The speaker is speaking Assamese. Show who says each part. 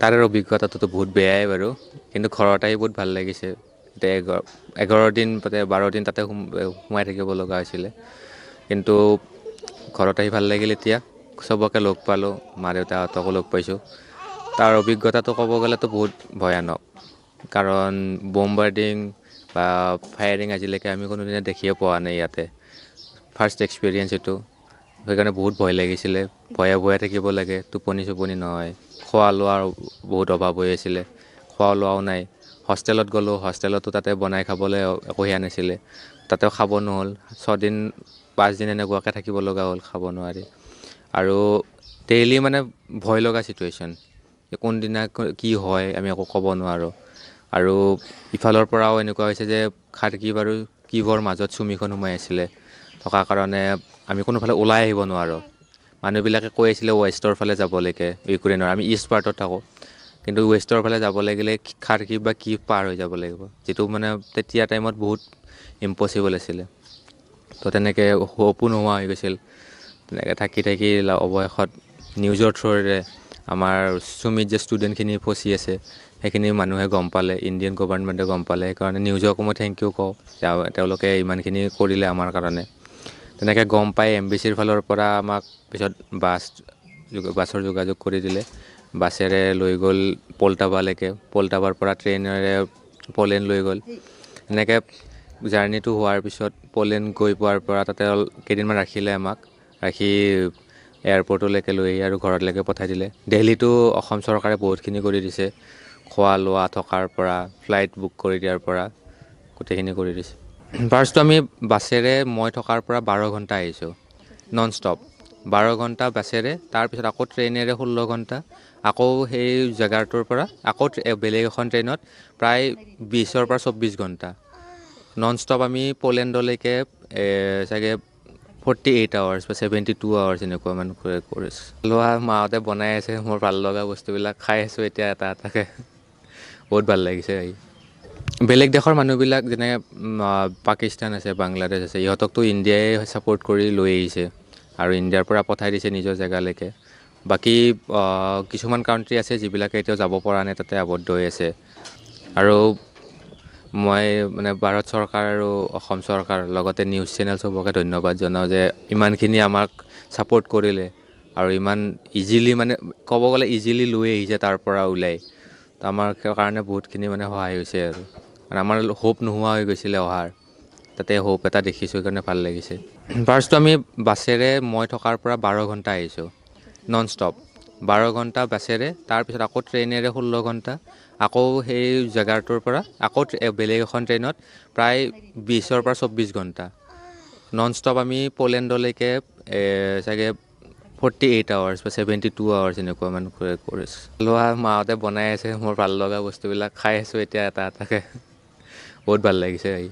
Speaker 1: তাৰে অভিজ্ঞতাটোতো বহুত বেয়াই বাৰু কিন্তু ঘৰত আহি বহুত ভাল লাগিছে। এতিয়া এঘাৰ এঘাৰ দিন তাতে বাৰ দিন তাতে সোমাই থাকিব লগা হৈছিলে। কিন্তু ঘৰত আহি ভাল লাগিল এতিয়া চবকে লগ পালোঁ মা দেউতাহঁতকো লগ পাইছোঁ। তাৰ অভিজ্ঞতাটো ক'ব গ'লেতো বহুত ভয়ানক। কাৰণ বোম বাৰ্ডিং বা ফায়াৰিং আজিলৈকে আমি কোনোদিনে দেখিয়ে পোৱা নাই ইয়াতে। ফাৰ্ষ্ট এক্সপিৰিয়েঞ্চ এইটো। সেইকাৰণে বহুত ভয় লাগিছিলে। ভয়ে ভয়ে থাকিব লাগে টোপনি চোপনি নহয়। খোৱা লোৱাৰ বহুত অভাৱ হৈ আছিলে। খোৱা লোৱাও নাই। হোষ্টেলত গ'লোঁ হোষ্টেলতো তাতে বনাই খাবলৈ একো সেয়া নাছিলে। তাতেও খাব নহ'ল। ছদিন পাঁচদিন এনেকুৱাকৈ থাকিব লগা হ'ল খাব নোৱাৰি। আৰু ডেইলি মানে ভয় লগা চিটুৱেশ্যন কোনদিনা কি হয় আমি একো ক'ব নোৱাৰোঁ। আৰু ইফালৰ পৰাও এনেকুৱা হৈছে যে খাৰ্কি বাৰু কিবৰ মাজত চুমিখন সোমাই আছিলে। থকা কাৰণে আমি কোনোফালে ওলাই আহিব নোৱাৰোঁ। মানুহবিলাকে কৈ আছিলে ৱেষ্টৰ ফালে যাবলৈকে ইউক্ৰেইনৰ। আমি ইষ্ট পাৰ্টত থাকোঁ। কিন্তু ৱেষ্টৰ ফালে যাব লাগিলে খাৰ্কি বা কি পাৰ হৈ যাব লাগিব? যিটো মানে তেতিয়া টাইমত বহুত ইম্পচিবল আছিলে। তো তেনেকৈ হোপো নোহোৱা হৈ গৈছিল। তেনেকৈ থাকি থাকি অৱশেষত নিউজৰ থ্ৰুৰে আমাৰ চুমিত যে ষ্টুডেণ্টখিনি ফচি আছে সেইখিনি মানুহে গম পালে ইণ্ডিয়ান গভৰ্ণমেণ্টে গম পালে। সেইকাৰণে নিউজকো মই থেংক ইউ কওঁ। তেওঁলোকে ইমানখিনি কৰিলে আমাৰ কাৰণে। তেনেকৈ গম পাই এম বি চিৰ ফালৰ পৰা আমাক পিছত বাছ বাছৰ যোগাযোগ কৰি দিলে। বাছেৰে লৈ গ'ল পল্টাৱালৈকে পল্টাৱাৰ পৰা ট্ৰেইনেৰে পলেণ্ড লৈ গ'ল। এনেকৈ জাৰ্ণিটো হোৱাৰ পিছত পলেণ্ড গৈ পোৱাৰ পৰা তাতে কেইদিনমান ৰাখিলে আমাক। ৰাখি এয়াৰপৰ্টলৈকে লৈ আহি আৰু ঘৰলৈকে পঠাই দিলে। দেলহিতো অসম চৰকাৰে বহুতখিনি কৰি দিছে। খোৱা লোৱা থকাৰ পৰা ফ্লাইট বুক কৰি দিয়াৰ পৰা গোটেইখিনি কৰি দিছে। ফাৰ্ষ্টটো আমি বাছেৰে মই থকাৰ পৰা বাৰ ঘণ্টা আহিছোঁ নন ষ্টপ বাৰ ঘণ্টা বাছেৰে তাৰপিছত আকৌ ট্ৰেইনেৰে ষোল্ল ঘণ্টা আকৌ সেই জেগাটোৰ পৰা আকৌ বেলেগ এখন ট্ৰেইনত প্ৰায় বিছৰ পৰা চৌব্বিছ ঘণ্টা। নন ষ্টপ আমি পলেণ্ডলৈকে চাগে ফৰ্টি এইট আৱাৰ্ছ বা ছেভেণ্টি টু আৱাৰ্ছ এনেকুৱা মান কৰিছোঁ। লোৱা মাহঁতে বনাই আছে মোৰ ভাল লগা বস্তুবিলাক খাই আছোঁ এতিয়া এটা এটাকৈ। বহুত ভাল লাগিছে আহি। বেলেগ দেশৰ মানুহবিলাক যেনে পাকিস্তান আছে বাংলাদেশ আছে ইহঁতকতো ইণ্ডিয়াই ছাপোৰ্ট কৰি লৈ আহিছে আৰু ইণ্ডিয়াৰ পৰা পঠাই দিছে নিজৰ জেগালৈকে। বাকী কিছুমান কাউণ্ট্ৰি আছে যিবিলাকে এতিয়াও যাব পৰা নাই তাতে আৱদ্ধ হৈ আছে। আৰু মই মানে ভাৰত চৰকাৰ আৰু অসম চৰকাৰ লগতে নিউজ চেনেল চবকে ধন্যবাদ জনাওঁ যে ইমানখিনি আমাক ছাপোৰ্ট কৰিলে আৰু ইমান ইজিলি মানে ক'ব গ'লে ইজিলি লৈ আহিছে তাৰ পৰা ওলাই। তো আমাৰ কাৰণে বহুতখিনি মানে সহায় হৈছে আৰু। মানে আমাৰ হোপ নোহোৱা হৈ গৈছিলে অহাৰ। তাতে হোপ এটা দেখিছোঁ সেইকাৰণে ভাল লাগিছে। ফাৰ্ষ্টটো আমি বাছেৰে মই থকাৰ পৰা বাৰ ঘণ্টা আহিছোঁ নন ষ্টপ বাৰ ঘণ্টা বাছেৰে তাৰপিছত আকৌ ট্ৰেইনেৰে ষোল্ল ঘণ্টা আকৌ সেই জেগাটোৰ পৰা আকৌ বেলেগ এখন ট্ৰেইনত প্ৰায় বিছৰ পৰা চৌব্বিছ ঘণ্টা। নন ষ্টপ আমি পলেণ্ডলৈকে চাগে ফৰ্টি এইট আৱাৰ্ছ বা ছেভেণ্টি টু আৱাৰ্ছ এনেকুৱা মান কৰিছোঁ। লোৱা মাহঁতে বনাই আছে মোৰ ভাল লগা বস্তুবিলাক খাই আছোঁ এতিয়া এটা এটাকৈ। বহুত ভাল লাগিছে আহি